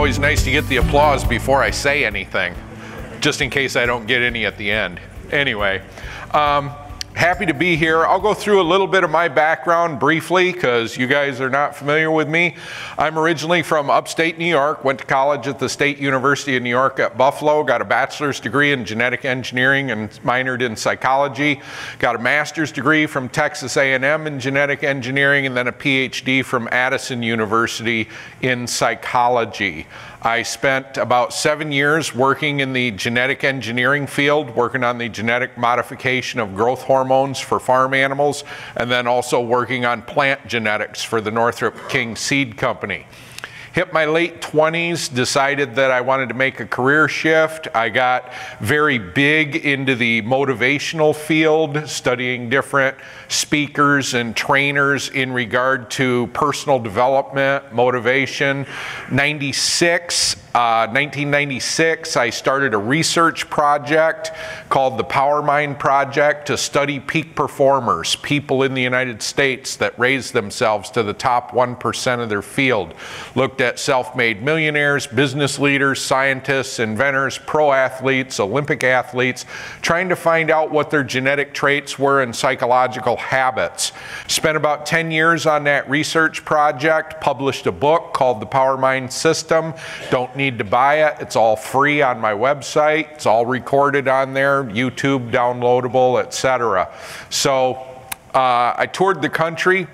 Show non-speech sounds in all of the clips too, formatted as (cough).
Always nice to get the applause before I say anything, just in case I don't get any at the end. Anyway, um, happy to be here. I'll go through a little bit of my background briefly because you guys are not familiar with me. I'm originally from upstate New York, went to college at the State University of New York at Buffalo, got a bachelor's degree in genetic engineering and minored in psychology, got a master's degree from Texas A&M in genetic engineering and then a PhD from Addison University in psychology. I spent about seven years working in the genetic engineering field, working on the genetic modification of growth hormones for farm animals, and then also working on plant genetics for the Northrup King Seed Company. Hit my late 20s, decided that I wanted to make a career shift. I got very big into the motivational field, studying different speakers and trainers in regard to personal development, motivation. 96, uh, 1996, I started a research project called the PowerMind Project to study peak performers, people in the United States that raise themselves to the top 1% of their field. Looked at self made millionaires, business leaders, scientists, inventors, pro athletes, Olympic athletes, trying to find out what their genetic traits were and psychological habits. Spent about 10 years on that research project, published a book called The PowerMind System. Don't need to buy it. It's all free on my website. It's all recorded on there, YouTube downloadable, etc. So uh, I toured the country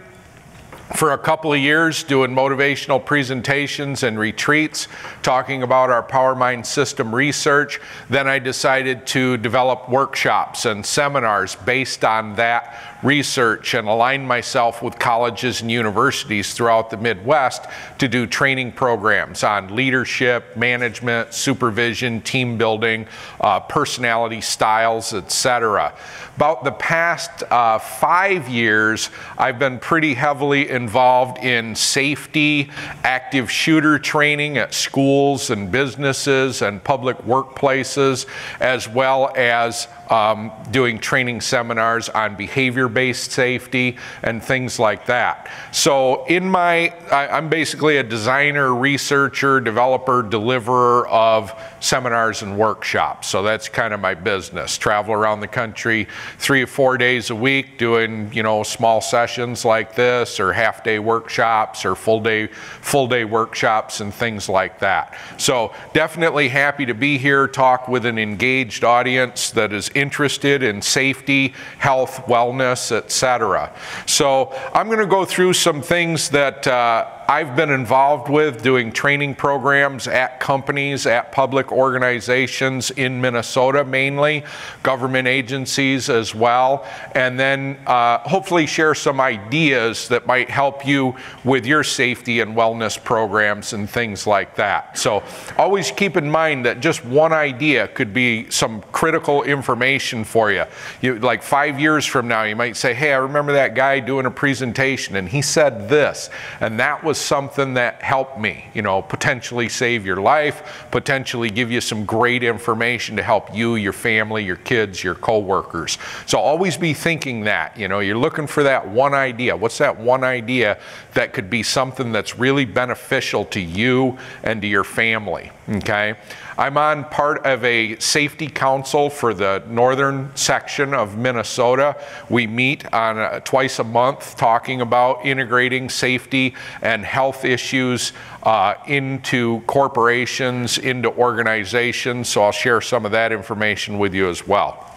for a couple of years doing motivational presentations and retreats talking about our PowerMind system research. Then I decided to develop workshops and seminars based on that research and align myself with colleges and universities throughout the Midwest to do training programs on leadership, management, supervision, team building, uh, personality styles, etc. About the past uh, five years, I've been pretty heavily involved in safety, active shooter training at schools and businesses and public workplaces, as well as um, doing training seminars on behavior-based safety and things like that. So in my, I, am basically a designer, researcher, developer, deliverer of seminars and workshops. So that's kind of my business. Travel around the country three or four days a week doing, you know, small sessions like this or half day workshops or full day, full day workshops and things like that. So definitely happy to be here, talk with an engaged audience that is interested in safety, health, wellness, etc. So I'm going to go through some things that uh, I've been involved with doing training programs at companies, at public organizations in Minnesota mainly, government agencies as well, and then uh, hopefully share some ideas that might help you with your safety and wellness programs and things like that. So always keep in mind that just one idea could be some critical information for you. you. Like five years from now, you might say, hey, I remember that guy doing a presentation and he said this, and that was was something that helped me, you know, potentially save your life, potentially give you some great information to help you, your family, your kids, your coworkers. So always be thinking that, you know, you're looking for that one idea. What's that one idea that could be something that's really beneficial to you and to your family, okay? I'm on part of a safety council for the northern section of Minnesota. We meet on a, twice a month talking about integrating safety and health issues uh, into corporations, into organizations. So I'll share some of that information with you as well.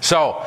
So,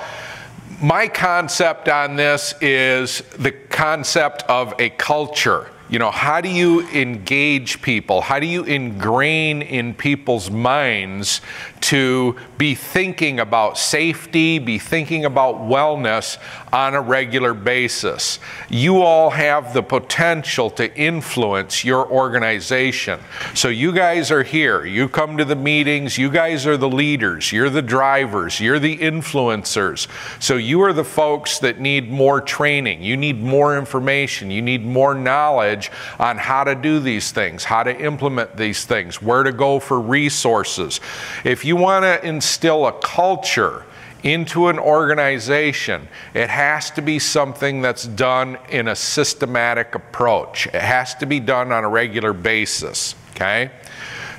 my concept on this is the concept of a culture. You know, how do you engage people? How do you ingrain in people's minds to be thinking about safety, be thinking about wellness on a regular basis. You all have the potential to influence your organization. So you guys are here. You come to the meetings. You guys are the leaders. You're the drivers. You're the influencers. So you are the folks that need more training. You need more information. You need more knowledge on how to do these things, how to implement these things, where to go for resources. If you want to instill a culture into an organization, it has to be something that's done in a systematic approach. It has to be done on a regular basis. okay?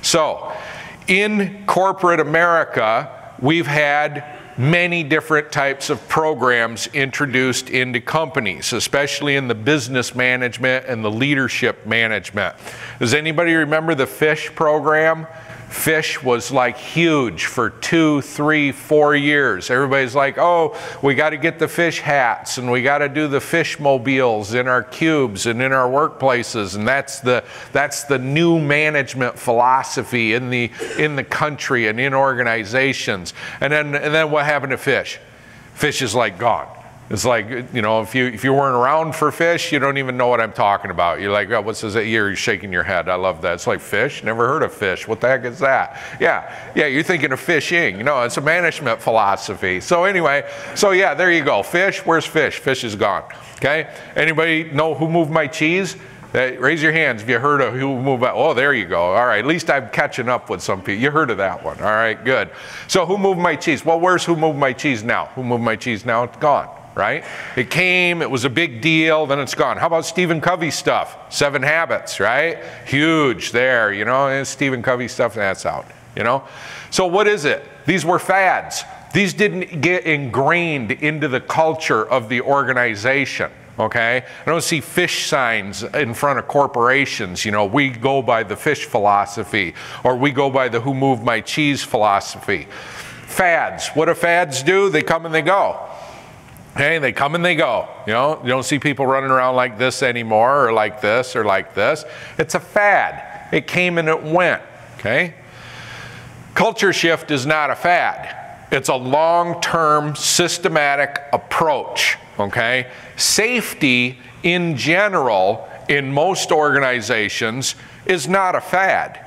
So, in corporate America, we've had many different types of programs introduced into companies, especially in the business management and the leadership management. Does anybody remember the FISH program? Fish was like huge for two, three, four years. Everybody's like, oh, we got to get the fish hats and we got to do the fish mobiles in our cubes and in our workplaces. And that's the, that's the new management philosophy in the, in the country and in organizations. And then, and then what happened to fish? Fish is like gone. It's like, you know, if you, if you weren't around for fish, you don't even know what I'm talking about. You're like, oh, what's this? You're shaking your head. I love that. It's like fish? Never heard of fish. What the heck is that? Yeah, yeah, you're thinking of fishing. You know, it's a management philosophy. So anyway, so yeah, there you go. Fish, where's fish? Fish is gone. Okay? Anybody know who moved my cheese? Uh, raise your hands if you heard of who moved oh, there you go. All right, at least I'm catching up with some people. You heard of that one. All right, good. So who moved my cheese? Well, where's who moved my cheese now? Who moved my cheese now? It's gone right? It came, it was a big deal, then it's gone. How about Stephen Covey stuff? Seven Habits, right? Huge there, you know, eh, Stephen Covey stuff, that's out, you know? So what is it? These were fads. These didn't get ingrained into the culture of the organization. Okay? I don't see fish signs in front of corporations. You know, we go by the fish philosophy, or we go by the who moved my cheese philosophy. Fads. What do fads do? They come and they go. Okay, they come and they go. You know, you don't see people running around like this anymore, or like this, or like this. It's a fad. It came and it went. Okay? Culture shift is not a fad. It's a long-term systematic approach, okay? Safety in general in most organizations is not a fad.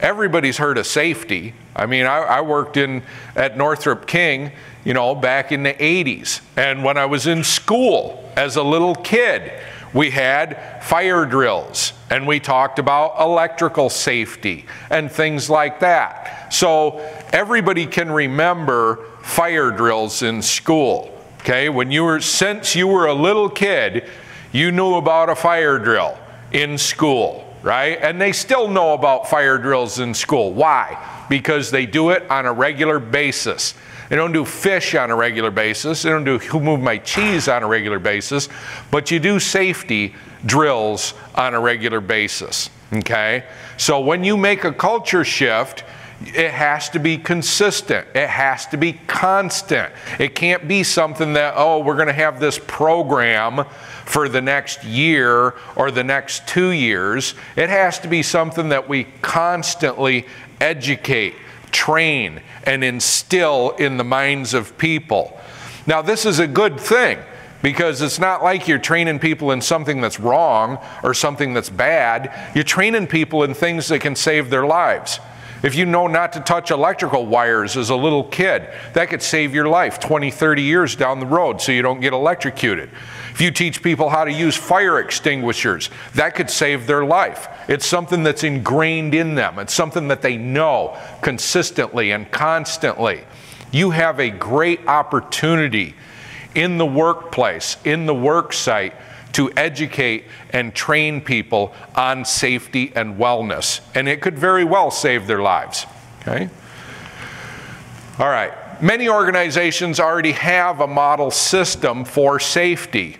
Everybody's heard of safety. I mean, I, I worked in at Northrup King you know, back in the 80s. And when I was in school as a little kid, we had fire drills and we talked about electrical safety and things like that. So everybody can remember fire drills in school. Okay, when you were, since you were a little kid, you knew about a fire drill in school, right? And they still know about fire drills in school. Why? Because they do it on a regular basis. They don't do fish on a regular basis. They don't do who moved my cheese on a regular basis, but you do safety drills on a regular basis. Okay? So when you make a culture shift, it has to be consistent. It has to be constant. It can't be something that, oh, we're going to have this program for the next year or the next two years. It has to be something that we constantly educate, train, and instill in the minds of people. Now, this is a good thing because it's not like you're training people in something that's wrong or something that's bad. You're training people in things that can save their lives. If you know not to touch electrical wires as a little kid, that could save your life 20, 30 years down the road so you don't get electrocuted. If you teach people how to use fire extinguishers, that could save their life. It's something that's ingrained in them, it's something that they know consistently and constantly. You have a great opportunity in the workplace, in the work site, to educate and train people on safety and wellness. And it could very well save their lives. Okay? All right. Many organizations already have a model system for safety.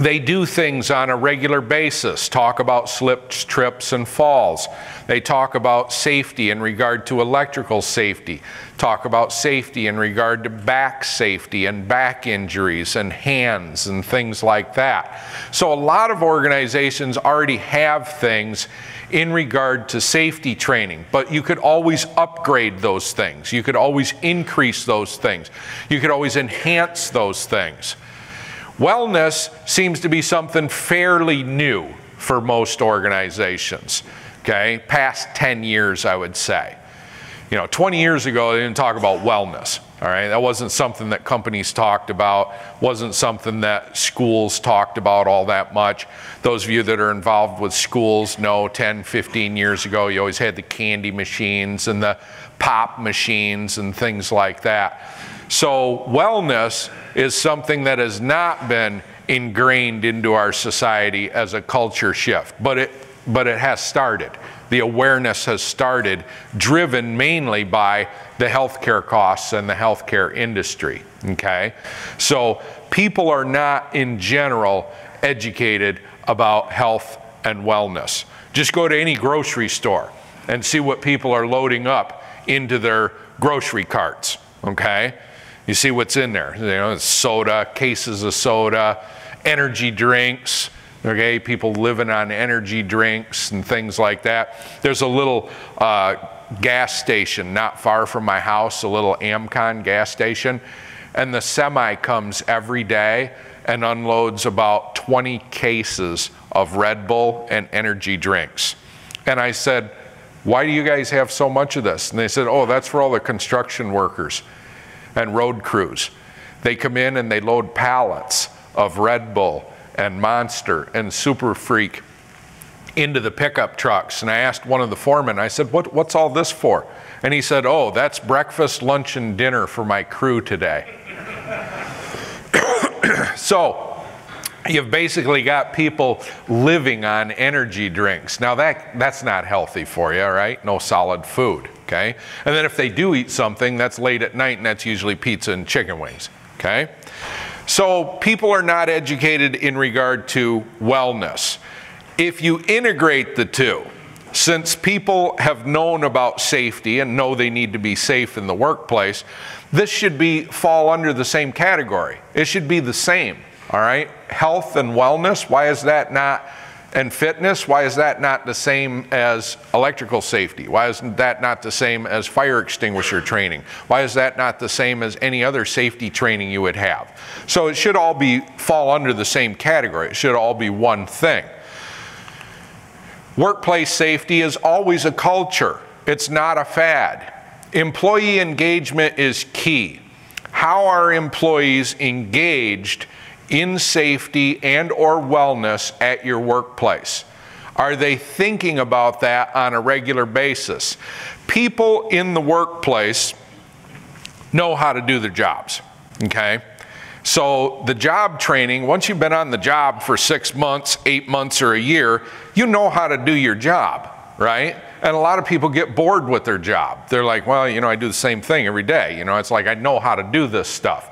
They do things on a regular basis, talk about slips, trips, and falls. They talk about safety in regard to electrical safety, talk about safety in regard to back safety and back injuries and hands and things like that. So a lot of organizations already have things in regard to safety training, but you could always upgrade those things. You could always increase those things. You could always enhance those things. Wellness seems to be something fairly new for most organizations, okay? Past 10 years, I would say. You know, 20 years ago, they didn't talk about wellness, all right? That wasn't something that companies talked about, wasn't something that schools talked about all that much. Those of you that are involved with schools know 10, 15 years ago, you always had the candy machines and the pop machines and things like that. So, wellness is something that has not been ingrained into our society as a culture shift, but it but it has started. The awareness has started, driven mainly by the healthcare costs and the healthcare industry. Okay? So people are not in general educated about health and wellness. Just go to any grocery store and see what people are loading up into their grocery carts. Okay? You see what's in there. You know, soda, cases of soda, energy drinks, okay? People living on energy drinks and things like that. There's a little uh, gas station not far from my house, a little Amcon gas station, and the semi comes every day and unloads about 20 cases of Red Bull and energy drinks. And I said, why do you guys have so much of this? And they said, oh, that's for all the construction workers and road crews. They come in and they load pallets of Red Bull and Monster and Super Freak into the pickup trucks. And I asked one of the foremen, I said, what, What's all this for? And he said, Oh, that's breakfast, lunch, and dinner for my crew today. (coughs) so, you've basically got people living on energy drinks. Now that that's not healthy for you, right? No solid food, okay? And then if they do eat something, that's late at night and that's usually pizza and chicken wings, okay? So people are not educated in regard to wellness. If you integrate the two, since people have known about safety and know they need to be safe in the workplace, this should be fall under the same category. It should be the same, all right? Health and wellness, why is that not and fitness, why is that not the same as electrical safety? Why isn't that not the same as fire extinguisher training? Why is that not the same as any other safety training you would have? So it should all be fall under the same category. It should all be one thing. Workplace safety is always a culture. It's not a fad. Employee engagement is key. How are employees engaged in safety and or wellness at your workplace? Are they thinking about that on a regular basis? People in the workplace know how to do their jobs, okay? So the job training, once you've been on the job for six months, eight months, or a year, you know how to do your job, right? And a lot of people get bored with their job. They're like, well, you know, I do the same thing every day. You know, it's like I know how to do this stuff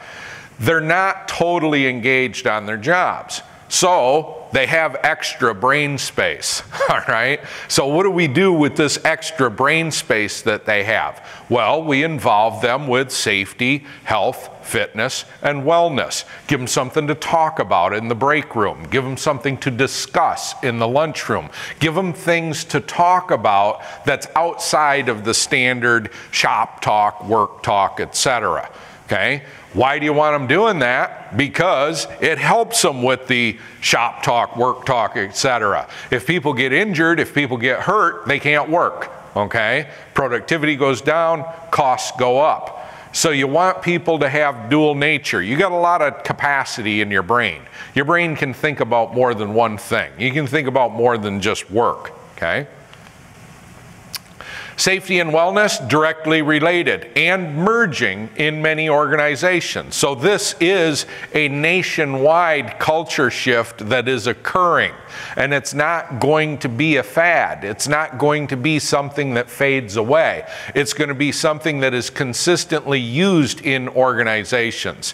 they're not totally engaged on their jobs. So they have extra brain space, (laughs) all right? So what do we do with this extra brain space that they have? Well, we involve them with safety, health, fitness, and wellness. Give them something to talk about in the break room. Give them something to discuss in the lunchroom. Give them things to talk about that's outside of the standard shop talk, work talk, etc. Okay? Why do you want them doing that? Because it helps them with the shop talk, work talk, etc. If people get injured, if people get hurt, they can't work. Okay? Productivity goes down, costs go up. So you want people to have dual nature. You got a lot of capacity in your brain. Your brain can think about more than one thing. You can think about more than just work. Okay? Safety and wellness directly related and merging in many organizations. So, this is a nationwide culture shift that is occurring, and it's not going to be a fad. It's not going to be something that fades away. It's going to be something that is consistently used in organizations.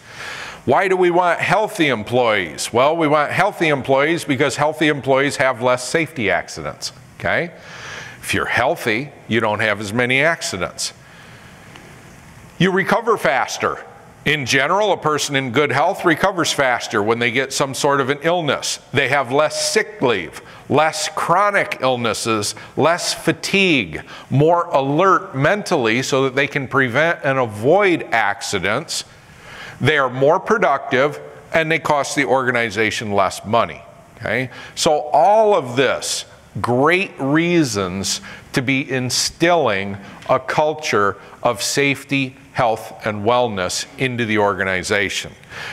Why do we want healthy employees? Well, we want healthy employees because healthy employees have less safety accidents. Okay? If you're healthy, you don't have as many accidents. You recover faster. In general, a person in good health recovers faster when they get some sort of an illness. They have less sick leave, less chronic illnesses, less fatigue, more alert mentally so that they can prevent and avoid accidents. They are more productive and they cost the organization less money. Okay? So, all of this great reasons to be instilling a culture of safety, health, and wellness into the organization.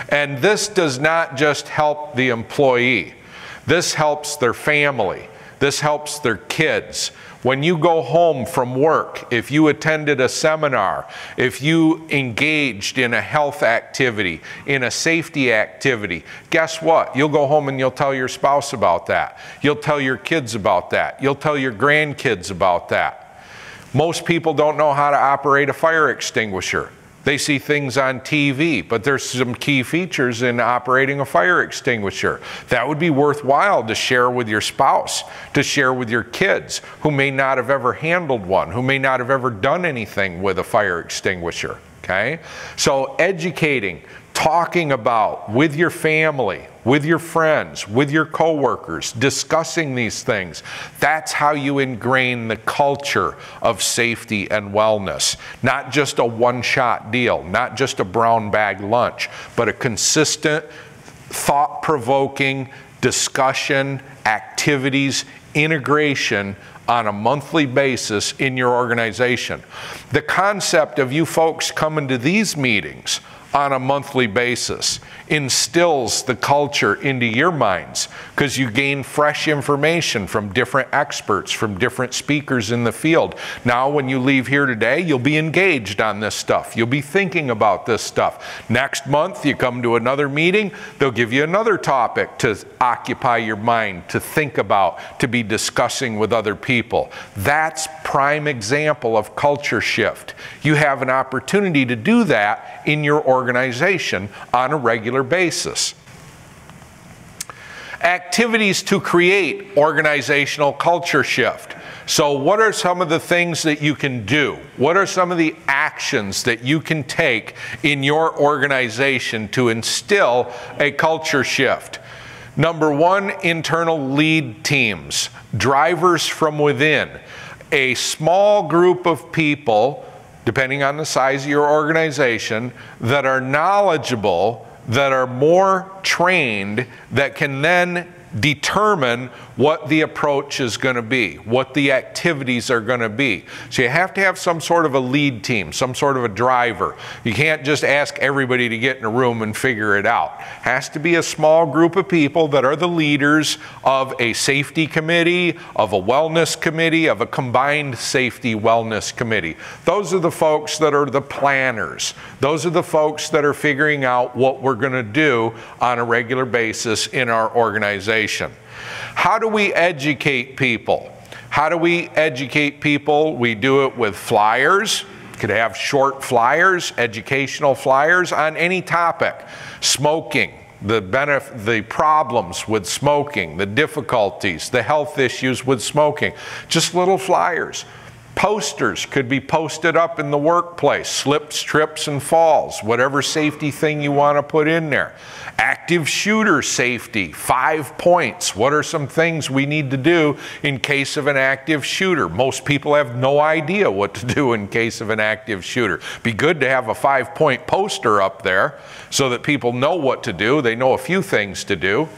And this does not just help the employee, this helps their family, this helps their kids. When you go home from work, if you attended a seminar, if you engaged in a health activity, in a safety activity, guess what? You'll go home and you'll tell your spouse about that. You'll tell your kids about that. You'll tell your grandkids about that. Most people don't know how to operate a fire extinguisher. They see things on TV, but there's some key features in operating a fire extinguisher. That would be worthwhile to share with your spouse, to share with your kids who may not have ever handled one, who may not have ever done anything with a fire extinguisher. Okay? So educating, talking about with your family, with your friends, with your coworkers, discussing these things. That's how you ingrain the culture of safety and wellness. Not just a one shot deal, not just a brown bag lunch, but a consistent, thought provoking discussion, activities, integration on a monthly basis in your organization. The concept of you folks coming to these meetings on a monthly basis instills the culture into your minds because you gain fresh information from different experts, from different speakers in the field. Now, when you leave here today, you'll be engaged on this stuff. You'll be thinking about this stuff. Next month, you come to another meeting, they'll give you another topic to occupy your mind, to think about, to be discussing with other people. That's prime example of culture shift. You have an opportunity to do that in your organization on a regular basis. Activities to create organizational culture shift. So, what are some of the things that you can do? What are some of the actions that you can take in your organization to instill a culture shift? Number one, internal lead teams, drivers from within. A small group of people depending on the size of your organization, that are knowledgeable, that are more trained, that can then determine what the approach is going to be, what the activities are going to be. So you have to have some sort of a lead team, some sort of a driver. You can't just ask everybody to get in a room and figure it out. Has to be a small group of people that are the leaders of a safety committee, of a wellness committee, of a combined safety wellness committee. Those are the folks that are the planners. Those are the folks that are figuring out what we're going to do on a regular basis in our organization. How do we educate people? How do we educate people? We do it with flyers. Could have short flyers, educational flyers on any topic. Smoking, the benef- the problems with smoking, the difficulties, the health issues with smoking. Just little flyers. Posters could be posted up in the workplace, slips, trips, and falls, whatever safety thing you want to put in there. Active shooter safety, five points. What are some things we need to do in case of an active shooter? Most people have no idea what to do in case of an active shooter. Be good to have a five point poster up there so that people know what to do. They know a few things to do.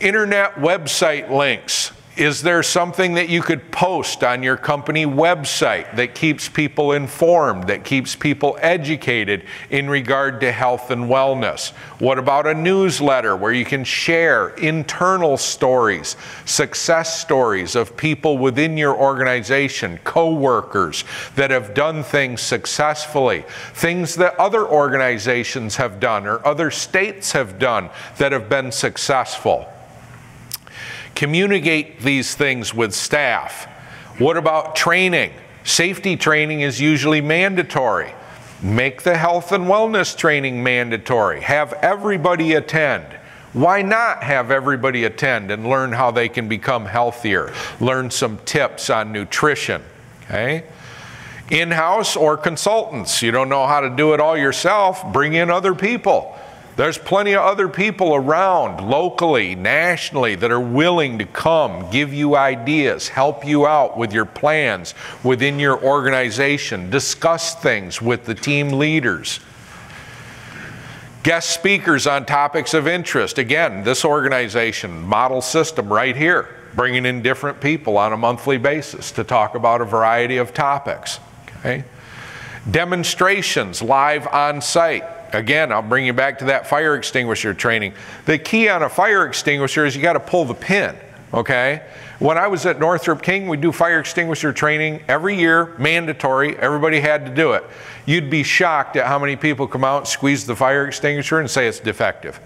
Internet website links. Is there something that you could post on your company website that keeps people informed, that keeps people educated in regard to health and wellness? What about a newsletter where you can share internal stories, success stories of people within your organization, co-workers that have done things successfully, things that other organizations have done or other states have done that have been successful? Communicate these things with staff. What about training? Safety training is usually mandatory. Make the health and wellness training mandatory. Have everybody attend. Why not have everybody attend and learn how they can become healthier? Learn some tips on nutrition. Okay? In house or consultants. You don't know how to do it all yourself, bring in other people. There's plenty of other people around locally, nationally that are willing to come, give you ideas, help you out with your plans within your organization, discuss things with the team leaders. Guest speakers on topics of interest. Again, this organization, model system right here, bringing in different people on a monthly basis to talk about a variety of topics. Okay? Demonstrations live on site again, I'll bring you back to that fire extinguisher training. The key on a fire extinguisher is you got to pull the pin. okay? When I was at Northrup King, we do fire extinguisher training every year, mandatory. Everybody had to do it. You'd be shocked at how many people come out, squeeze the fire extinguisher, and say it's defective.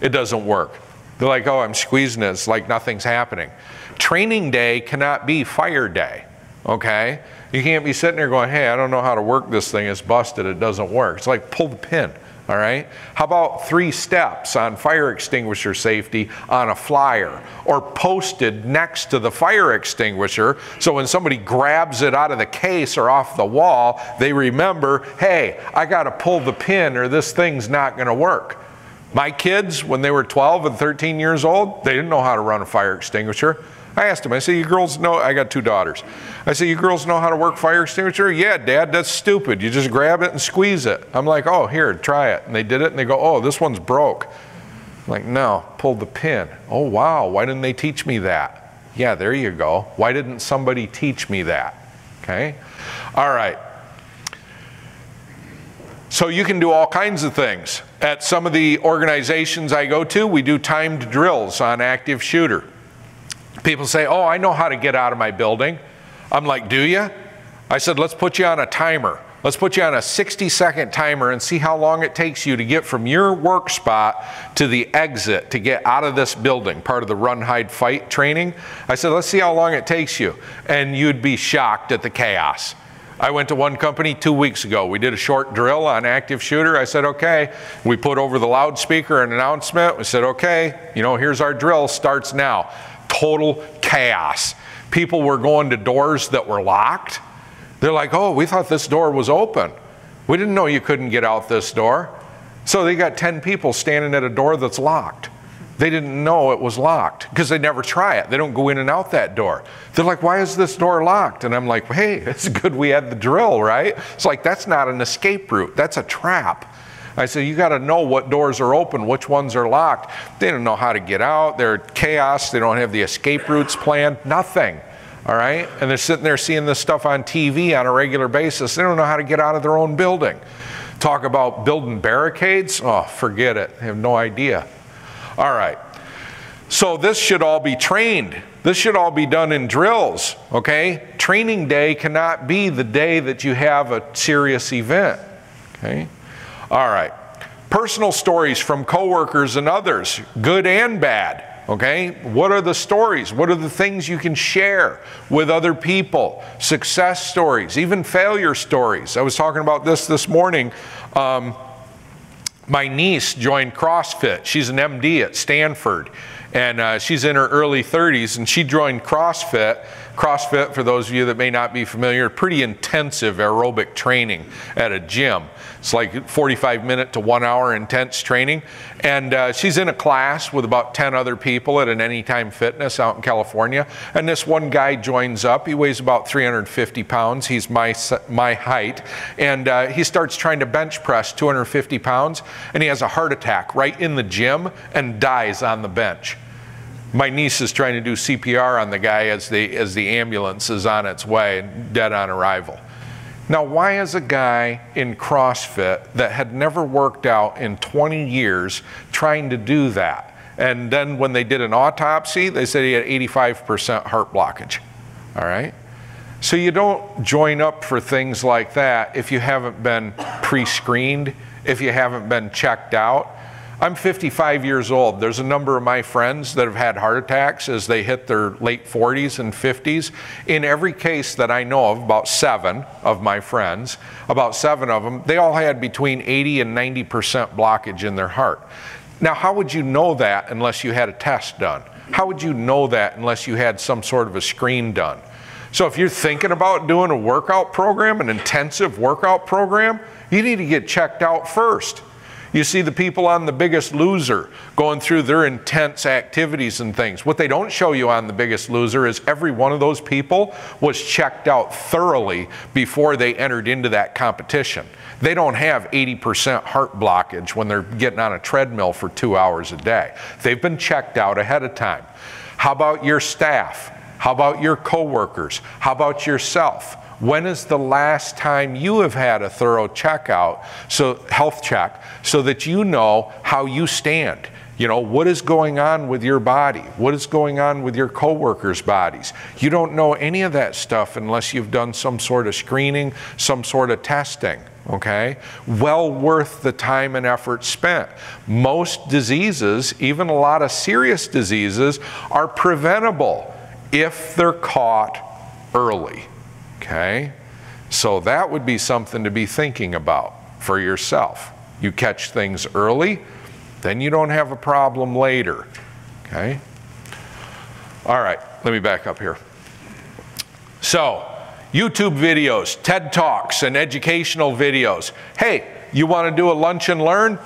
It doesn't work. They're like, oh, I'm squeezing it. It's like nothing's happening. Training day cannot be fire day, okay? You can't be sitting there going, hey, I don't know how to work this thing. It's busted. It doesn't work. It's like pull the pin all right? How about three steps on fire extinguisher safety on a flyer or posted next to the fire extinguisher so when somebody grabs it out of the case or off the wall, they remember, hey, I got to pull the pin or this thing's not going to work. My kids, when they were 12 and 13 years old, they didn't know how to run a fire extinguisher. I asked them, I said, you girls know, I got two daughters. I said, you girls know how to work fire extinguisher? Yeah, dad, that's stupid. You just grab it and squeeze it. I'm like, oh, here, try it. And they did it and they go, oh, this one's broke. I'm like, no, pull the pin. Oh, wow, why didn't they teach me that? Yeah, there you go. Why didn't somebody teach me that? Okay? All right. So you can do all kinds of things. At some of the organizations I go to, we do timed drills on active shooter. People say, oh, I know how to get out of my building. I'm like, do you? I said, let's put you on a timer. Let's put you on a 60 second timer and see how long it takes you to get from your work spot to the exit to get out of this building, part of the run, hide, fight training. I said, let's see how long it takes you. And you'd be shocked at the chaos. I went to one company two weeks ago. We did a short drill on active shooter. I said, okay. We put over the loudspeaker an announcement. We said, okay, you know, here's our drill, starts now total chaos. People were going to doors that were locked. They're like, oh, we thought this door was open. We didn't know you couldn't get out this door. So they got 10 people standing at a door that's locked. They didn't know it was locked because they never try it. They don't go in and out that door. They're like, why is this door locked? And I'm like, hey, (laughs) it's good we had the drill, right? It's like, that's not an escape route, that's a trap. I said, you got to know what doors are open, which ones are locked. They don't know how to get out. They're chaos. They don't have the escape routes planned. Nothing. All right? And they're sitting there seeing this stuff on TV on a regular basis. They don't know how to get out of their own building. Talk about building barricades? Oh, forget it. They have no idea. All right. So this should all be trained. This should all be done in drills, okay? Training day cannot be the day that you have a serious event, okay? All right. Personal stories from coworkers and others, good and bad. Okay? What are the stories? What are the things you can share with other people? Success stories, even failure stories. I was talking about this this morning. Um, my niece joined CrossFit. She's an MD at Stanford, and uh, she's in her early 30s, and she joined CrossFit CrossFit, for those of you that may not be familiar, pretty intensive aerobic training at a gym. It's like 45 minute to one hour intense training. And uh, she's in a class with about 10 other people at an Anytime Fitness out in California. And this one guy joins up. He weighs about 350 pounds. He's my, my height. And uh, he starts trying to bench press 250 pounds. And he has a heart attack right in the gym and dies on the bench my niece is trying to do CPR on the guy as the, as the ambulance is on its way, dead on arrival. Now, why is a guy in CrossFit that had never worked out in 20 years trying to do that? And then when they did an autopsy, they said he had 85% heart blockage. All right? So you don't join up for things like that if you haven't been pre screened, if you haven't been checked out. I'm 55 years old. There's a number of my friends that have had heart attacks as they hit their late 40s and 50s. In every case that I know of, about seven of my friends, about seven of them, they all had between 80 and 90% blockage in their heart. Now, how would you know that unless you had a test done? How would you know that unless you had some sort of a screen done? So, if you're thinking about doing a workout program, an intensive workout program, you need to get checked out first. You see the people on The Biggest Loser going through their intense activities and things. What they don't show you on The Biggest Loser is every one of those people was checked out thoroughly before they entered into that competition. They don't have 80% heart blockage when they're getting on a treadmill for two hours a day. They've been checked out ahead of time. How about your staff? How about your coworkers? How about yourself? When is the last time you have had a thorough checkout, so health check, so that you know how you stand? You know, what is going on with your body? What is going on with your coworkers' bodies? You don't know any of that stuff unless you've done some sort of screening, some sort of testing, okay? Well worth the time and effort spent. Most diseases, even a lot of serious diseases, are preventable if they're caught early, okay? So that would be something to be thinking about for yourself. You catch things early, then you don't have a problem later. Okay? All right, let me back up here. So, YouTube videos, TED Talks, and educational videos. Hey, you want to do a lunch and learn?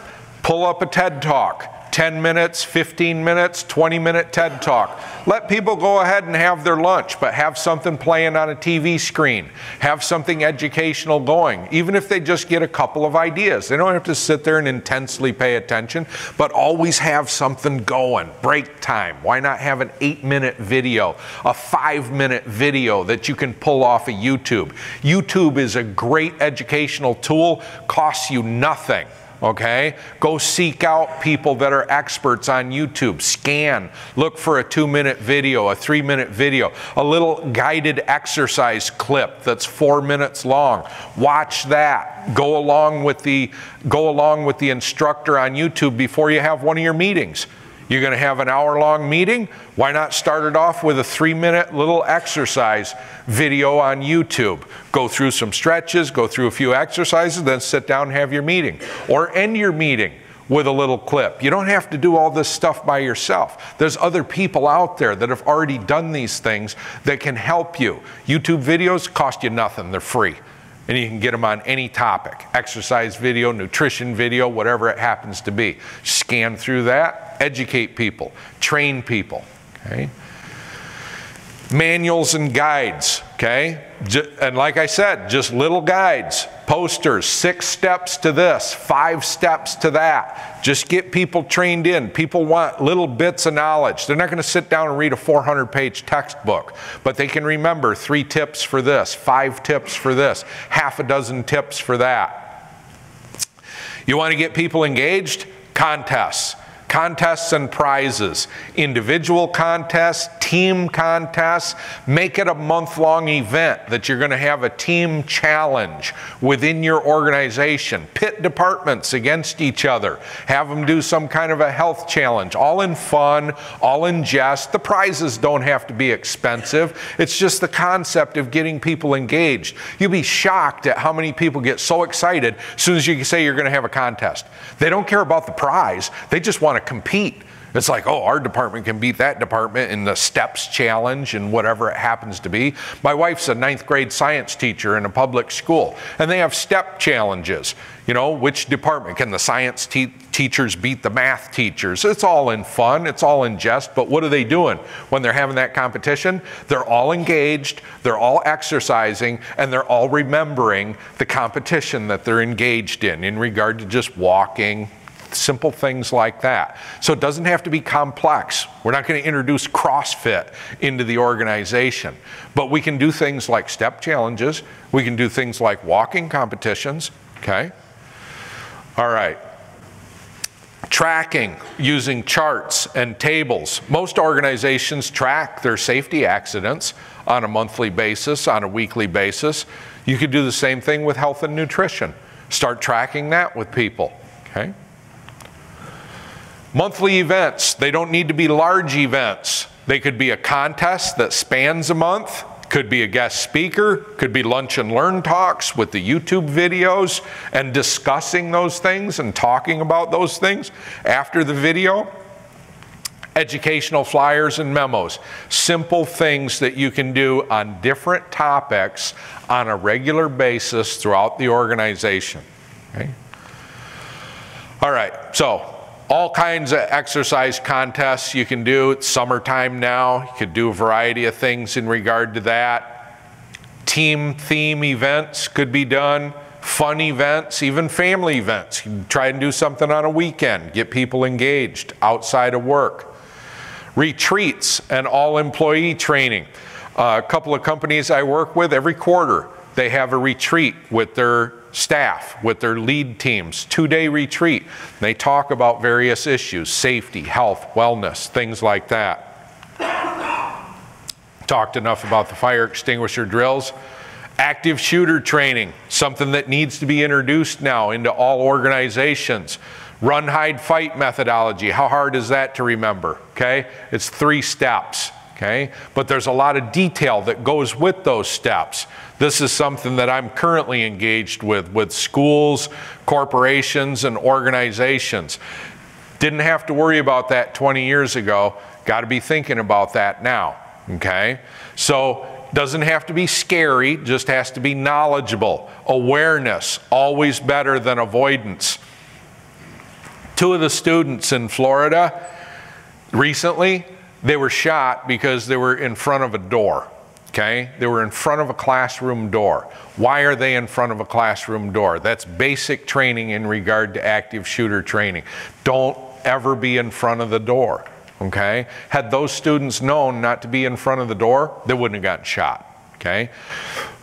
Pull up a TED Talk 10 minutes, 15 minutes, 20 minute TED Talk. Let people go ahead and have their lunch, but have something playing on a TV screen. Have something educational going, even if they just get a couple of ideas. They don't have to sit there and intensely pay attention, but always have something going. Break time. Why not have an eight minute video, a five minute video that you can pull off of YouTube? YouTube is a great educational tool, costs you nothing okay? Go seek out people that are experts on YouTube. Scan, look for a two minute video, a three minute video, a little guided exercise clip that's four minutes long. Watch that. Go along with the, go along with the instructor on YouTube before you have one of your meetings. You're going to have an hour long meeting? Why not start it off with a three minute little exercise video on YouTube? Go through some stretches, go through a few exercises, then sit down and have your meeting. Or end your meeting with a little clip. You don't have to do all this stuff by yourself. There's other people out there that have already done these things that can help you. YouTube videos cost you nothing, they're free and you can get them on any topic exercise video, nutrition video, whatever it happens to be. Scan through that, educate people, train people. Okay? Manuals and guides, okay? And like I said, just little guides, posters, six steps to this, five steps to that. Just get people trained in. People want little bits of knowledge. They're not going to sit down and read a 400 page textbook, but they can remember three tips for this, five tips for this, half a dozen tips for that. You want to get people engaged? Contests contests and prizes, individual contests, team contests. Make it a month long event that you're going to have a team challenge within your organization. Pit departments against each other. Have them do some kind of a health challenge, all in fun, all in jest. The prizes don't have to be expensive. It's just the concept of getting people engaged. You'll be shocked at how many people get so excited as soon as you say you're going to have a contest. They don't care about the prize, they just want to compete. It's like, oh, our department can beat that department in the STEPS challenge and whatever it happens to be. My wife's a ninth grade science teacher in a public school, and they have STEP challenges. You know, which department can the science te teachers beat the math teachers? It's all in fun, it's all in jest, but what are they doing when they're having that competition? They're all engaged, they're all exercising, and they're all remembering the competition that they're engaged in in regard to just walking, simple things like that. So it doesn't have to be complex. We're not going to introduce CrossFit into the organization, but we can do things like step challenges. We can do things like walking competitions, okay? All right. Tracking using charts and tables. Most organizations track their safety accidents on a monthly basis, on a weekly basis. You could do the same thing with health and nutrition. Start tracking that with people, okay? Monthly events, they don't need to be large events. They could be a contest that spans a month, could be a guest speaker, could be lunch and learn talks with the YouTube videos and discussing those things and talking about those things after the video. Educational flyers and memos, simple things that you can do on different topics on a regular basis throughout the organization. Okay? All right, so all kinds of exercise contests you can do. It's summertime now. You could do a variety of things in regard to that. Team theme events could be done. Fun events, even family events. You try and do something on a weekend, get people engaged outside of work. Retreats and all employee training. Uh, a couple of companies I work with every quarter, they have a retreat with their staff, with their lead teams, two day retreat. They talk about various issues safety, health, wellness, things like that. Talked enough about the fire extinguisher drills. Active shooter training, something that needs to be introduced now into all organizations. Run, hide, fight methodology. How hard is that to remember? Okay, it's three steps. Okay, but there's a lot of detail that goes with those steps. This is something that I'm currently engaged with with schools, corporations, and organizations. Didn't have to worry about that 20 years ago. Got to be thinking about that now. Okay, so doesn't have to be scary, just has to be knowledgeable. Awareness, always better than avoidance. Two of the students in Florida recently, they were shot because they were in front of a door. Okay? They were in front of a classroom door. Why are they in front of a classroom door? That's basic training in regard to active shooter training. Don't ever be in front of the door. Okay? Had those students known not to be in front of the door, they wouldn't have gotten shot. Okay?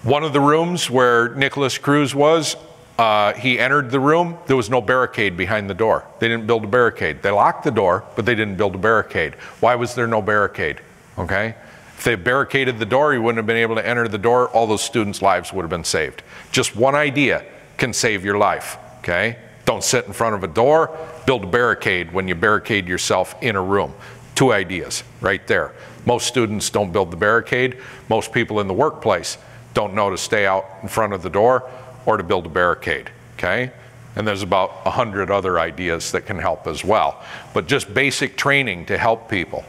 One of the rooms where Nikolas Cruz was, uh, he entered the room, there was no barricade behind the door. They didn't build a barricade. They locked the door, but they didn't build a barricade. Why was there no barricade? Okay? If they barricaded the door, he wouldn't have been able to enter the door. All those students' lives would have been saved. Just one idea can save your life. Okay? Don't sit in front of a door, build a barricade when you barricade yourself in a room. Two ideas right there. Most students don't build the barricade. Most people in the workplace don't know to stay out in front of the door or to build a barricade, okay? And there's about a hundred other ideas that can help as well. But just basic training to help people.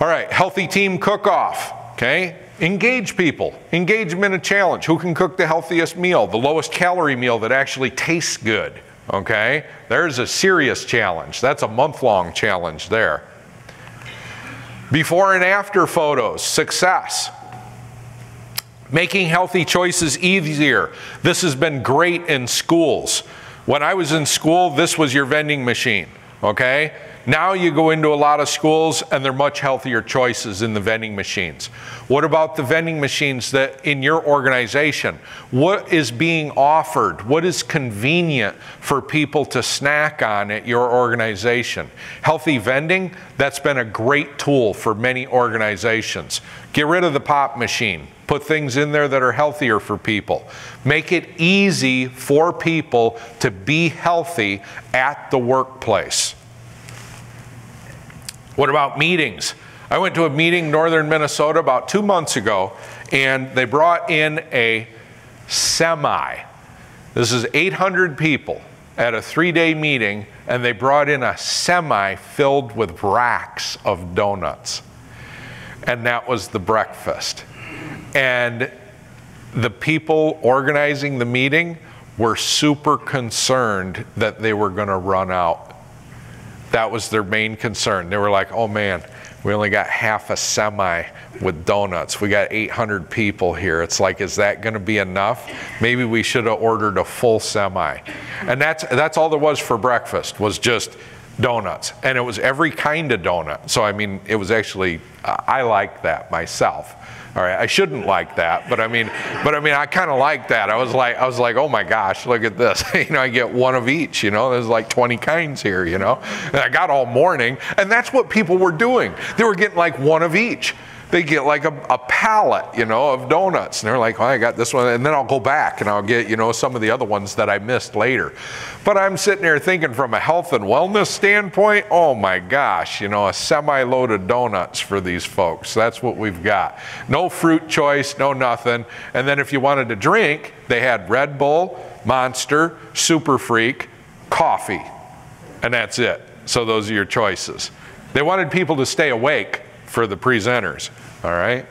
All right, healthy team cook-off, okay? Engage people. Engage them in a challenge. Who can cook the healthiest meal, the lowest calorie meal that actually tastes good? Okay? There's a serious challenge. That's a month long challenge there. Before and after photos, success. Making healthy choices easier. This has been great in schools. When I was in school, this was your vending machine, okay? Now you go into a lot of schools and they're much healthier choices in the vending machines. What about the vending machines that in your organization? What is being offered? What is convenient for people to snack on at your organization? Healthy vending, that's been a great tool for many organizations. Get rid of the pop machine. Put things in there that are healthier for people. Make it easy for people to be healthy at the workplace. What about meetings? I went to a meeting in northern Minnesota about two months ago, and they brought in a semi. This is 800 people at a three day meeting, and they brought in a semi filled with racks of donuts. And that was the breakfast. And the people organizing the meeting were super concerned that they were going to run out that was their main concern. They were like, oh man, we only got half a semi with donuts. We got 800 people here. It's like, is that going to be enough? Maybe we should have ordered a full semi. And that's, that's all there was for breakfast, was just donuts. And it was every kind of donut. So, I mean, it was actually, I like that myself. All right, I shouldn't like that, but I mean, but I mean, I kind of like that. I was like, I was like, oh my gosh, look at this. (laughs) you know, I get one of each. You know, there's like 20 kinds here. You know, and I got all morning, and that's what people were doing. They were getting like one of each they get like a, a pallet, you know, of donuts. And they're like, oh, I got this one. And then I'll go back and I'll get, you know, some of the other ones that I missed later. But I'm sitting there thinking from a health and wellness standpoint, oh my gosh, you know, a semi loaded donuts for these folks. That's what we've got. No fruit choice, no nothing. And then if you wanted to drink, they had Red Bull, Monster, Super Freak, coffee. And that's it. So those are your choices. They wanted people to stay awake for the presenters, all right?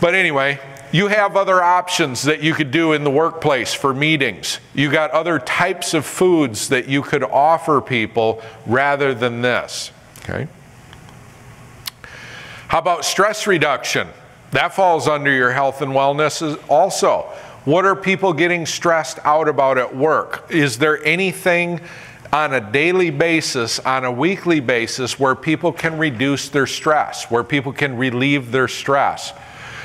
But anyway, you have other options that you could do in the workplace for meetings. You got other types of foods that you could offer people rather than this, okay? How about stress reduction? That falls under your health and wellness also. What are people getting stressed out about at work? Is there anything on a daily basis, on a weekly basis, where people can reduce their stress, where people can relieve their stress.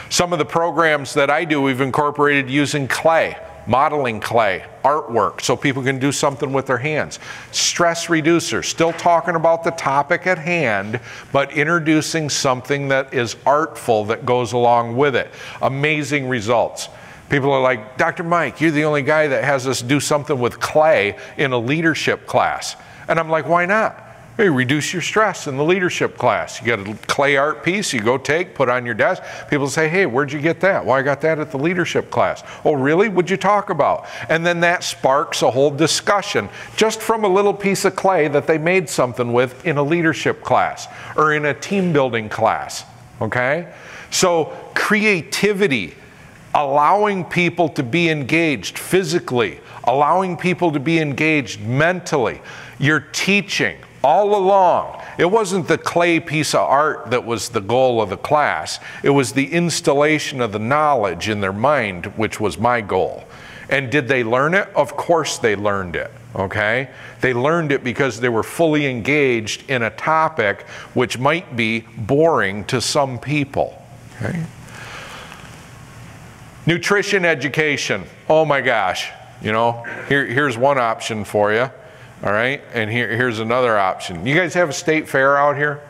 Some of the programs that I do, we've incorporated using clay. modeling clay, artwork, so people can do something with their hands. Stress reducer, still talking about the topic at hand, but introducing something that is artful that goes along with it. Amazing results. People are like, Dr. Mike, you're the only guy that has us do something with clay in a leadership class. And I'm like, why not? Hey, reduce your stress in the leadership class. You got a clay art piece you go take, put on your desk. People say, hey, where'd you get that? Well, I got that at the leadership class. Oh, really? What'd you talk about? And then that sparks a whole discussion just from a little piece of clay that they made something with in a leadership class or in a team building class. Okay? So, creativity, allowing people to be engaged physically, allowing people to be engaged mentally. You're teaching all along. It wasn't the clay piece of art that was the goal of the class, it was the installation of the knowledge in their mind, which was my goal. And did they learn it? Of course they learned it, okay? They learned it because they were fully engaged in a topic which might be boring to some people, okay? Nutrition education. Oh my gosh. You know, here, here's one option for you. All right, and here, here's another option. You guys have a state fair out here?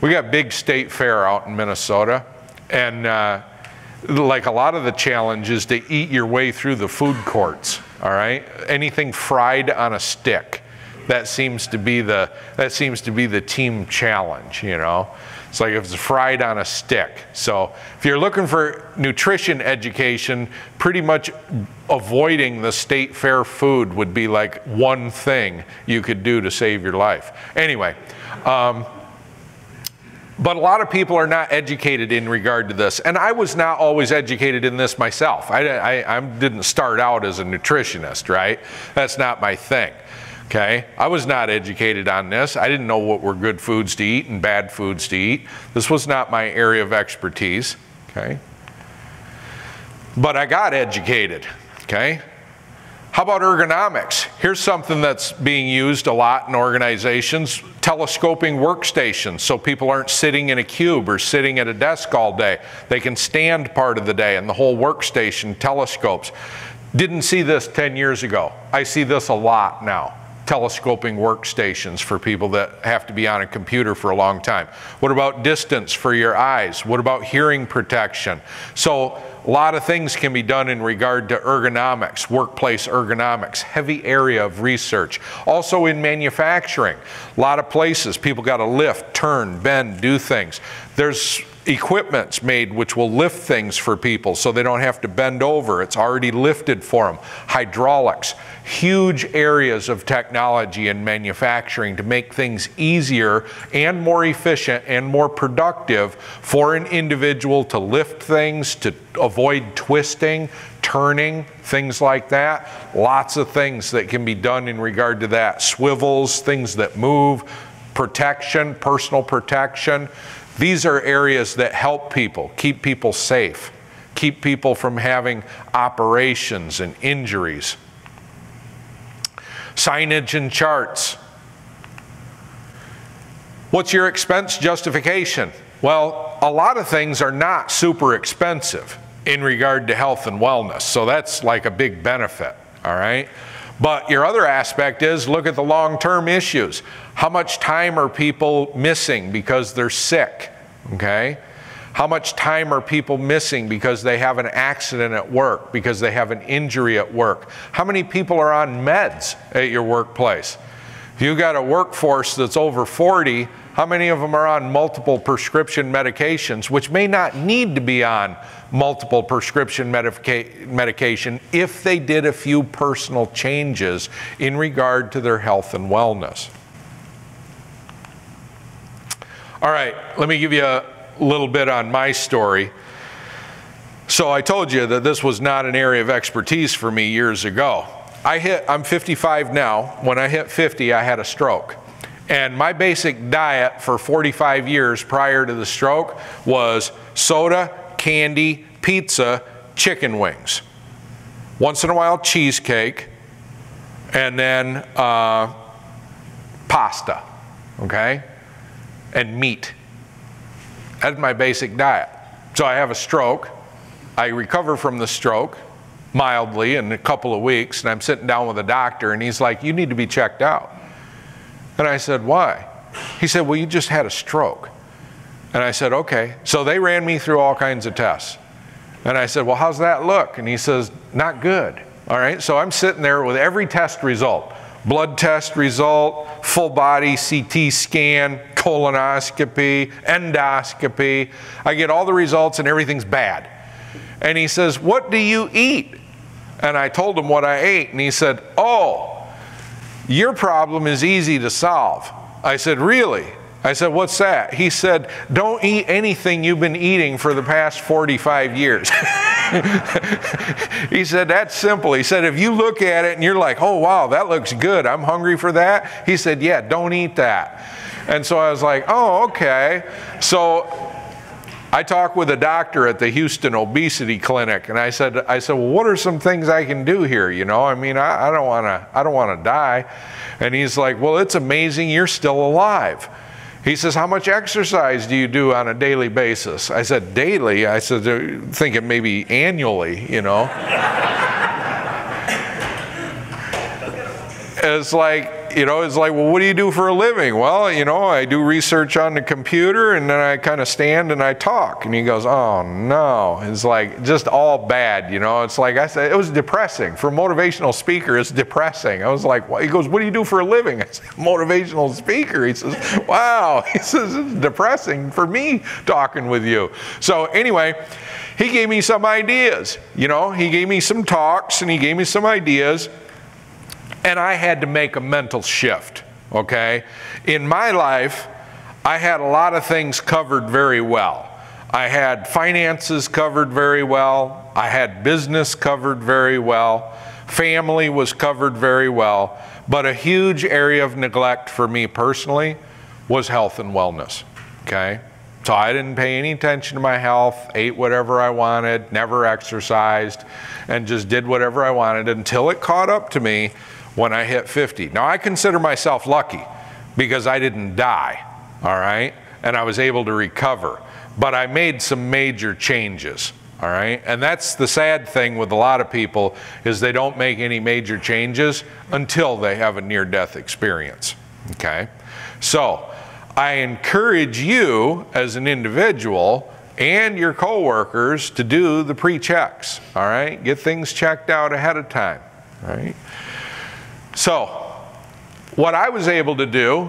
We got big state fair out in Minnesota, and uh, like a lot of the challenge is to eat your way through the food courts. All right, anything fried on a stick. That seems to be the that seems to be the team challenge. You know, it's like if it's fried on a stick. So if you're looking for nutrition education, pretty much avoiding the state fair food would be like one thing you could do to save your life. Anyway, um, but a lot of people are not educated in regard to this. And I was not always educated in this myself. I, I, I didn't start out as a nutritionist, right? That's not my thing. Okay, I was not educated on this. I didn't know what were good foods to eat and bad foods to eat. This was not my area of expertise. Okay, but I got educated. Okay, how about ergonomics? Here's something that's being used a lot in organizations telescoping workstations so people aren't sitting in a cube or sitting at a desk all day. They can stand part of the day and the whole workstation telescopes. Didn't see this 10 years ago. I see this a lot now telescoping workstations for people that have to be on a computer for a long time? What about distance for your eyes? What about hearing protection? So a lot of things can be done in regard to ergonomics, workplace ergonomics, heavy area of research. Also in manufacturing, a lot of places people got to lift, turn, bend, do things. There's equipments made which will lift things for people so they don't have to bend over. It's already lifted for them. Hydraulics, huge areas of technology and manufacturing to make things easier and more efficient and more productive for an individual to lift things, to avoid twisting, turning, things like that. Lots of things that can be done in regard to that. Swivels, things that move, protection, personal protection. These are areas that help people, keep people safe, keep people from having operations and injuries. Signage and charts. What's your expense justification? Well, a lot of things are not super expensive in regard to health and wellness, so that's like a big benefit, all right? But your other aspect is look at the long term issues. How much time are people missing because they're sick? Okay? How much time are people missing because they have an accident at work, because they have an injury at work? How many people are on meds at your workplace? If you've got a workforce that's over 40, how many of them are on multiple prescription medications, which may not need to be on multiple prescription medica medication if they did a few personal changes in regard to their health and wellness? All right, let me give you a little bit on my story. So I told you that this was not an area of expertise for me years ago. I hit, I'm 55 now. When I hit 50, I had a stroke. And my basic diet for 45 years prior to the stroke was soda, candy, pizza, chicken wings. Once in a while, cheesecake, and then uh, pasta, okay? And meat. That's my basic diet. So I have a stroke. I recover from the stroke. mildly in a couple of weeks. And I'm sitting down with a doctor, and he's like, You need to be checked out. And I said, Why? He said, Well, you just had a stroke. And I said, Okay. So they ran me through all kinds of tests. And I said, Well, how's that look? And he says, Not good. All right. So I'm sitting there with every test result blood test result, full body CT scan, colonoscopy, endoscopy. I get all the results and everything's bad. And he says, What do you eat? And I told him what I ate. And he said, Oh, your problem is easy to solve. I said, Really? I said, What's that? He said, Don't eat anything you've been eating for the past 45 years. (laughs) he said, That's simple. He said, If you look at it and you're like, Oh, wow, that looks good. I'm hungry for that. He said, Yeah, don't eat that. And so I was like, Oh, okay. So I talked with a doctor at the Houston Obesity Clinic, and I said, I said, well, what are some things I can do here? You know, I mean, I, I don't want to, I don't want to die. And he's like, well, it's amazing you're still alive. He says, How much exercise do you do on a daily basis? I said, Daily? I said, thinking maybe annually, you know. (laughs) it's like, you know, it's like, well, what do you do for a living? Well, you know, I do research on the computer and then I kind of stand and I talk. And he goes, oh no. It's like just all bad, you know. It's like I said, it was depressing. For a motivational speaker, it's depressing. I was like, well, he goes, what do you do for a living? (laughs) I said, motivational speaker. He says, wow. (laughs) He says, it's depressing for me talking with you. So anyway, he gave me some ideas. You know, he gave me some talks and he gave me some ideas and I had to make a mental shift, okay? In my life, I had a lot of things covered very well. I had finances covered very well. I had business covered very well. Family was covered very well. But a huge area of neglect for me personally was health and wellness, okay? So I didn't pay any attention to my health, ate whatever I wanted, never exercised, and just did whatever I wanted until it caught up to me when I hit 50. Now, I consider myself lucky because I didn't die, all right? And I was able to recover. But I made some major changes, all right? And that's the sad thing with a lot of people is they don't make any major changes until they have a near-death experience, okay? So, I encourage you as an individual and your coworkers to do the pre-checks, all right? Get things checked out ahead of time, all right? So, what I was able to do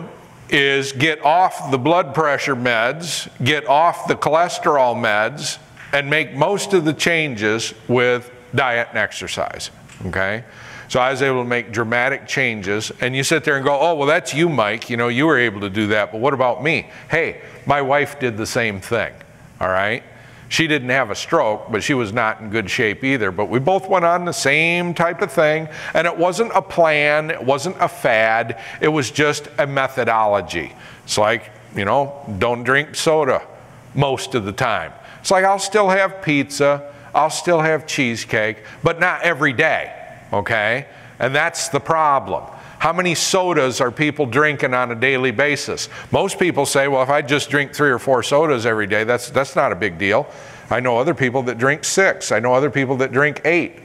is get off the blood pressure meds, get off the cholesterol meds, and make most of the changes with diet and exercise. Okay? So I was able to make dramatic changes. And you sit there and go, oh, well, that's you, Mike. You know, you were able to do that. But what about me? Hey, my wife did the same thing. All right? She didn't have a stroke, but she was not in good shape either. But we both went on the same type of thing, and it wasn't a plan, it wasn't a fad, it was just a methodology. It's like, you know, don't drink soda most of the time. It's like I'll still have pizza, I'll still have cheesecake, but not every day, okay? And that's the problem. How many sodas are people drinking on a daily basis? Most people say, well, if I just drink three or four sodas every day, that's, that's not a big deal. I know other people that drink six. I know other people that drink eight.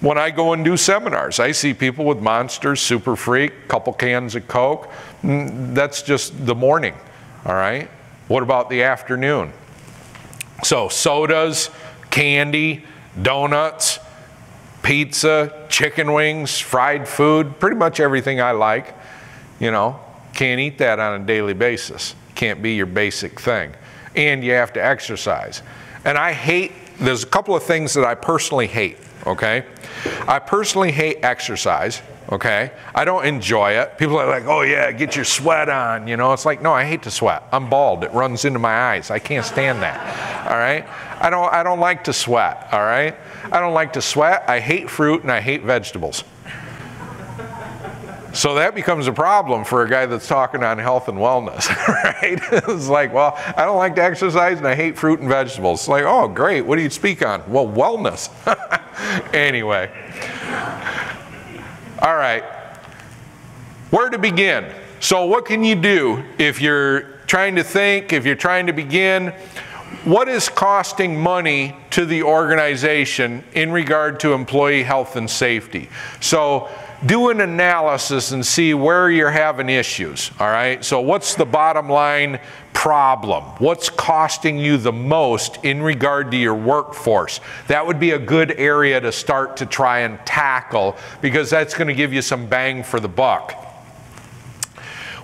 When I go and do seminars, I see people with monsters, super freak, couple cans of Coke. Mm, that's just the morning, all right? What about the afternoon? So, sodas, candy, donuts, pizza, chicken wings, fried food, pretty much everything I like. You know, can't eat that on a daily basis. Can't be your basic thing. And you have to exercise. And I hate, there's a couple of things that I personally hate, okay? I personally hate exercise, okay? I don't enjoy it. People are like, oh yeah, get your sweat on, you know? It's like, no, I hate to sweat. I'm bald, it runs into my eyes. I can't stand that, all right? I don't, I don't like to sweat, all right? I don't like to sweat, I hate fruit, and I hate vegetables. So that becomes a problem for a guy that's talking on health and wellness, (laughs) right? it's like, well, I don't like to exercise and I hate fruit and vegetables. It's like, oh, great. What do you speak on? Well, wellness. (laughs) anyway. All right. Where to begin? So, what can you do if you're trying to think, if you're trying to begin? what is costing money to the organization in regard to employee health and safety? So do an analysis and see where you're having issues, all right? So what's the bottom line problem? What's costing you the most in regard to your workforce? That would be a good area to start to try and tackle because that's going to give you some bang for the buck.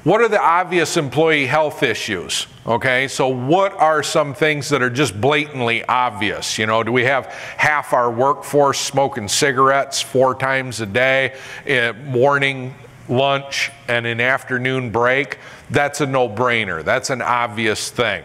What are the obvious employee health issues? Okay, so what are some things that are just blatantly obvious? You know, do we have half our workforce smoking cigarettes four times a day, uh, morning, lunch, and an afternoon break? That's a no brainer. That's an obvious thing.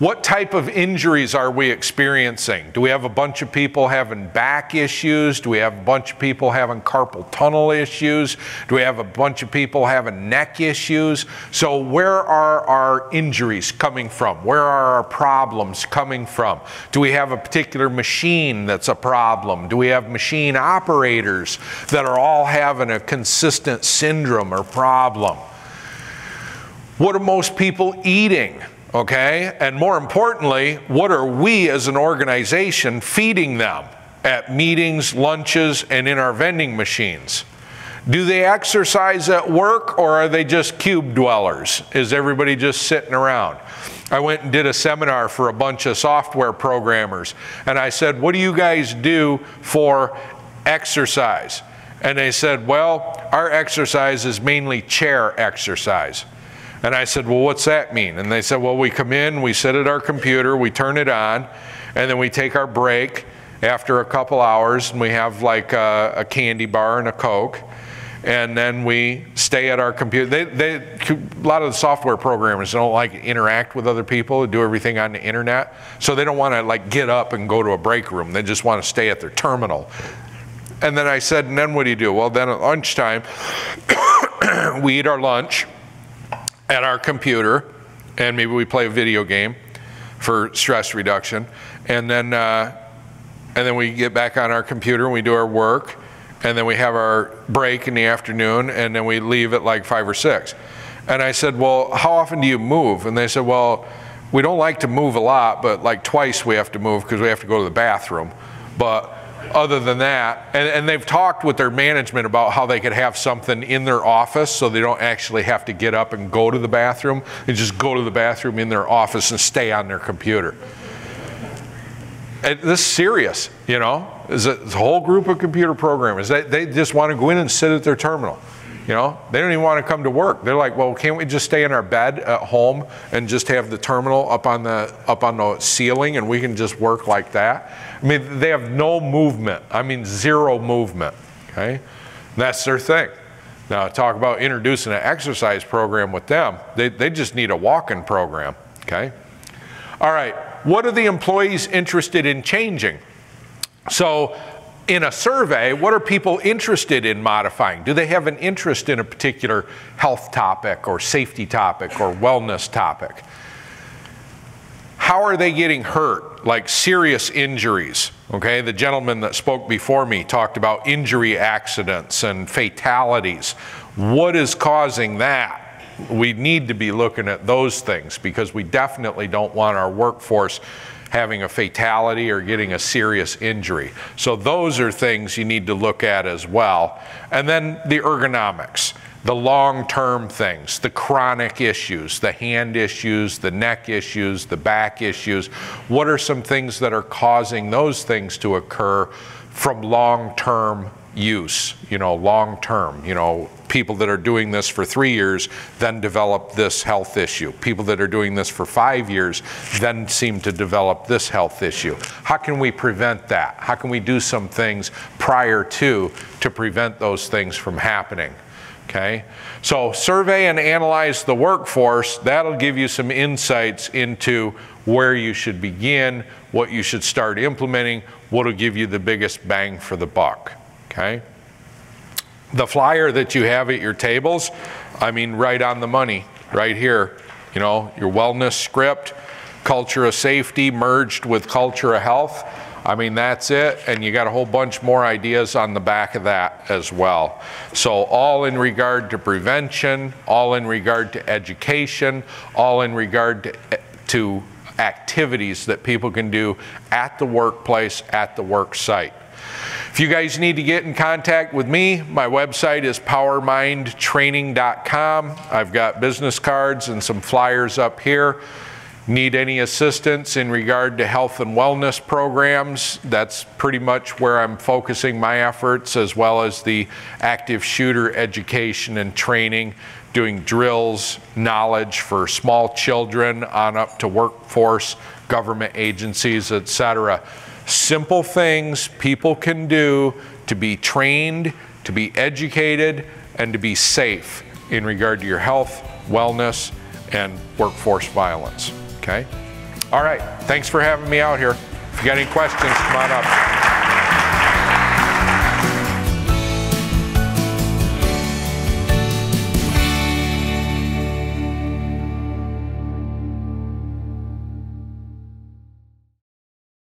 What type of injuries are we experiencing? Do we have a bunch of people having back issues? Do we have a bunch of people having carpal tunnel issues? Do we have a bunch of people having neck issues? So, where are our injuries coming from? Where are our problems coming from? Do we have a particular machine that's a problem? Do we have machine operators that are all having a consistent syndrome or problem? What are most people eating? Okay? And more importantly, what are we as an organization feeding them at meetings, lunches, and in our vending machines? Do they exercise at work or are they just cube dwellers? Is everybody just sitting around? I went and did a seminar for a bunch of software programmers and I said, What do you guys do for exercise? And they said, Well, our exercise is mainly chair exercise. And I said, Well, what's that mean? And they said, Well, we come in, we sit at our computer, we turn it on, and then we take our break after a couple hours, and we have like a, a candy bar and a Coke. And then we stay at our computer. They, they, a lot of the software programmers don't like interact with other people, and do everything on the internet. So they don't want to like get up and go to a break room. They just want to stay at their terminal. And then I said, and then what do you do? Well, then at lunchtime, (coughs) we eat our lunch at our computer, and maybe we play a video game for stress reduction, and then uh, and then we get back on our computer and we do our work, and then we have our break in the afternoon, and then we leave at like five or six. And I said, well, how often do you move? And they said, well, we don't like to move a lot, but like twice we have to move because we have to go to the bathroom. But other than that, and, and, they've talked with their management about how they could have something in their office so they don't actually have to get up and go to the bathroom. They just go to the bathroom in their office and stay on their computer. And this is serious, you know. A, a whole group of computer programmers. They, they just want to go in and sit at their terminal. You know, they don't even want to come to work. They're like, well, can't we just stay in our bed at home and just have the terminal up on the up on the ceiling and we can just work like that? I mean, they have no movement. I mean, zero movement. Okay, that's their thing. Now, talk about introducing an exercise program with them. They, they just need a walking program. Okay. All right. What are the employees interested in changing? So in a survey, what are people interested in modifying? Do they have an interest in a particular health topic or safety topic or wellness topic? How are they getting hurt, like serious injuries? Okay, the gentleman that spoke before me talked about injury accidents and fatalities. What is causing that? We need to be looking at those things because we definitely don't want our workforce having a fatality or getting a serious injury. So those are things you need to look at as well. And then the ergonomics, the long-term things, the chronic issues, the hand issues, the neck issues, the back issues. What are some things that are causing those things to occur from long-term use, you know, long term. You know, people that are doing this for three years then develop this health issue. People that are doing this for five years then seem to develop this health issue. How can we prevent that? How can we do some things prior to to prevent those things from happening? Okay, so survey and analyze the workforce. That'll give you some insights into where you should begin, what you should start implementing, what'll give you the biggest bang for the buck okay? The flyer that you have at your tables, I mean, right on the money, right here. You know, your wellness script, culture of safety merged with culture of health. I mean, that's it. And you got a whole bunch more ideas on the back of that as well. So, all in regard to prevention, all in regard to education, all in regard to, to activities that people can do at the workplace, at the work site. If you guys need to get in contact with me, my website is powermindtraining.com. I've got business cards and some flyers up here. Need any assistance in regard to health and wellness programs? That's pretty much where I'm focusing my efforts, as well as the active shooter education and training, doing drills, knowledge for small children on up to workforce, government agencies, etc simple things people can do to be trained, to be educated, and to be safe in regard to your health, wellness, and workforce violence. Okay? All right. Thanks for having me out here. If you got any questions, come on up.